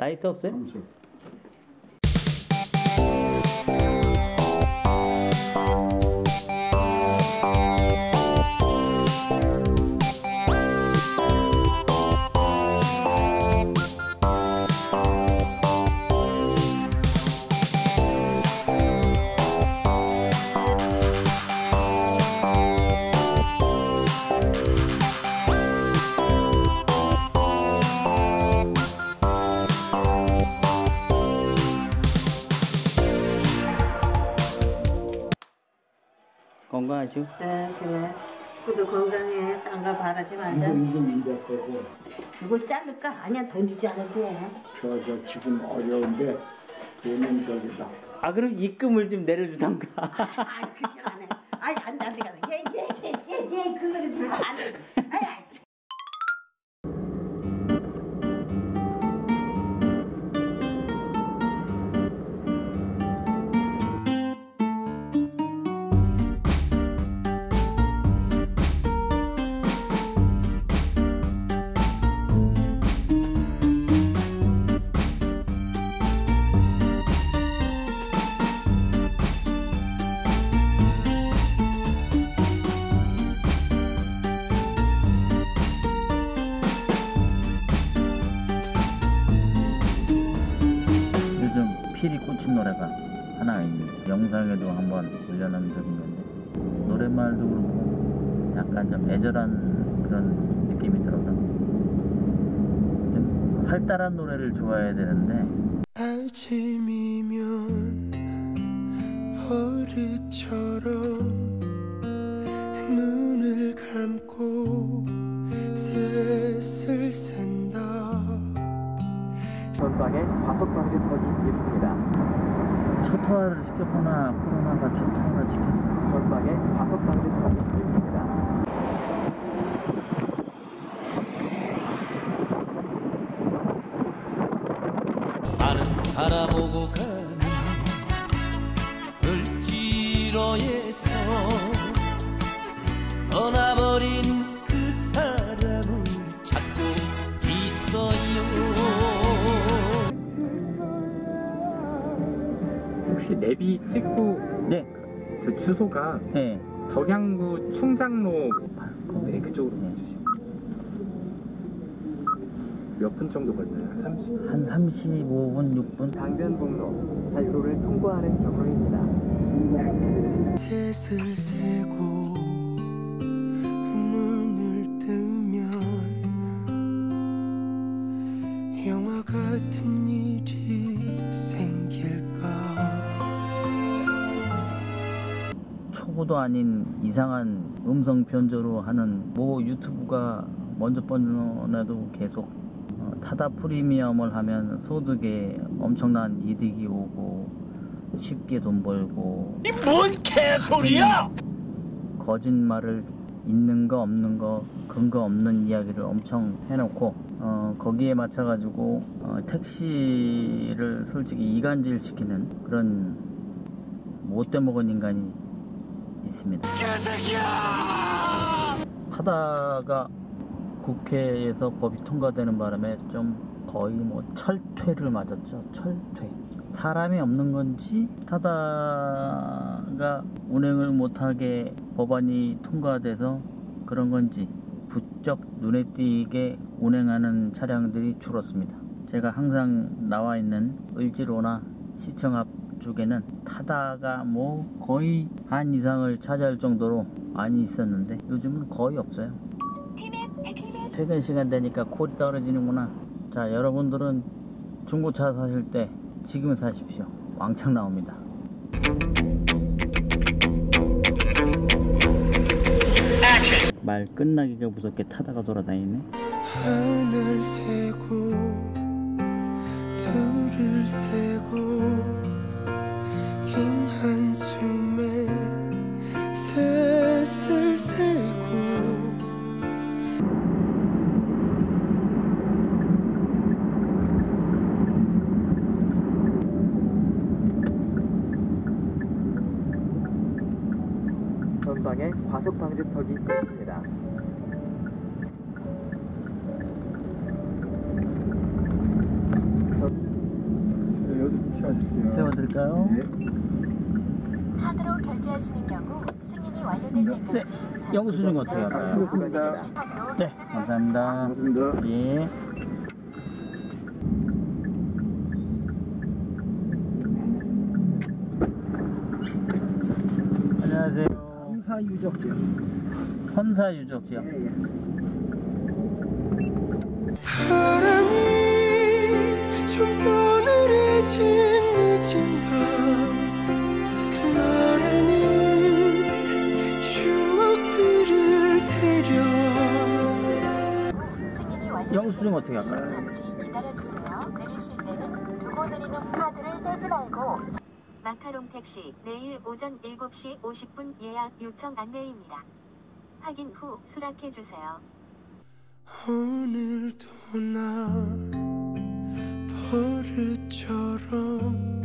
라이트 건강하시고. 네, 그래. 식구들 건강해. 딴거 바라지 이거 말자. 이거 거고 이거 자를까? 아니야, 돈 주지 않아도 돼. 저 저 지금 어려운데 돈은 저기다. 아 그럼 입금을 좀 내려주던가. 아이, 그게 필이 꽂힌 노래가 하나 있네. 영상에도 한번 올려놓은 적이 있는데 노랫말도 그렇고 약간 좀 애절한 그런 느낌이 들어서 좀 활달한 노래를 좋아해야 되는데 아침이면 버릇처럼 눈을 감고 전방에 과속 방지턱이 있습니다. 초토화를 시켰구나. 코로나가 초토화를 시켰어. 전방에 과속 방지턱이 있습니다. 사람 오고 가는 을지로에 혹시 내비 찍고 네. 저 주소가 네. 덕양구 충장로 네, 그쪽으로 가주시면 몇분 정도 걸려요? 30? 한 35분, 6분. 강변북로 자유로를 통과하는 경로입니다. 셋을 세고 눈을 뜨면 영화 같은 일이 생길까 초보도 아닌 이상한 음성 변조로 하는 모 유튜브가 먼저 뻔해도 계속 어, 타다 프리미엄을 하면 소득에 엄청난 이득이 오고 쉽게 돈 벌고 이 뭔 개소리야! 거짓말을 있는 거 없는 거 근거 없는 이야기를 엄청 해놓고 어, 거기에 맞춰가지고 어, 택시를 솔직히 이간질 시키는 그런 못돼 먹은 인간이 있습니다. 하다가 국회에서 법이 통과되는 바람에 좀 거의 뭐 철퇴를 맞았죠. 철퇴. 사람이 없는 건지 타다가 운행을 못하게 법안이 통과돼서 그런 건지 부쩍 눈에 띄게 운행하는 차량들이 줄었습니다. 제가 항상 나와 있는 을지로나 시청 앞 쪽에는 타다가 뭐 거의 반 이상을 차지할 정도로 많이 있었는데 요즘은 거의 없어요. 퇴근 시간 되니까 콜이 떨어지는구나. 자, 여러분들은 중고차 사실 때 지금 사십시오. 왕창 나옵니다. 말 끝나기가 무섭게 타다가 돌아다니네. 하나를 세고 둘을 세고 긴 한숨에 셋을 세고 전방에 과속 방지턱이 있습니다. 전- 주시하실게요. 세워드릴까요? 네. 카드로 결제하시는 경우 승인이 완료될 때까지 네. 영수증 어떻게 할까요? 카드로 네. 감사합니다. 고맙습니다. 예. 안녕하세요. 검사 유적지요. 선사 유적지요. 바람이 좀 서늘해진 늦은 카드 수령 어떻게 할까요? 잠시 기다려주세요. 내리실 때는 두고 내리는 카드를 빼지 말고 마카롱 택시 내일 오전 7시 50분 예약 요청 안내입니다. 확인 후 수락해 주세요. 오늘도 나 버릇처럼